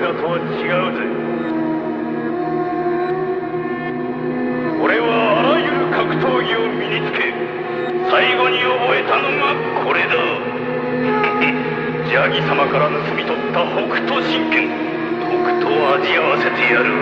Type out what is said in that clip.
らとは違うぜ。俺はあらゆる格闘技を身につけ最後に覚えたのがこれだ。ジャギ様から盗み取った北斗神拳とくと味合わせてやる。